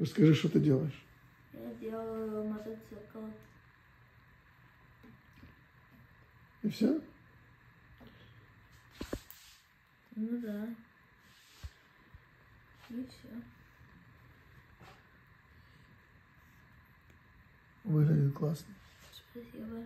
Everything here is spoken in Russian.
Расскажи, что ты делаешь. Я делаю мотоцикл. И все? Ну да. И все. Выглядит классно. Спасибо.